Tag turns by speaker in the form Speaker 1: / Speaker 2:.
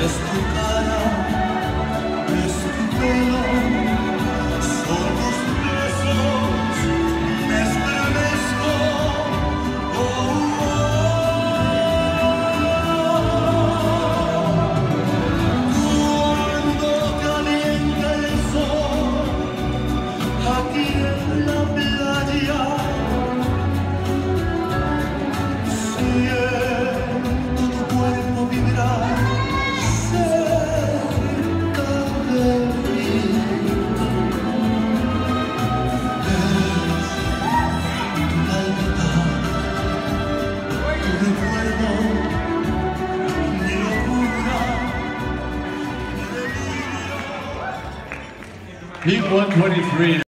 Speaker 1: Let's Heat 123.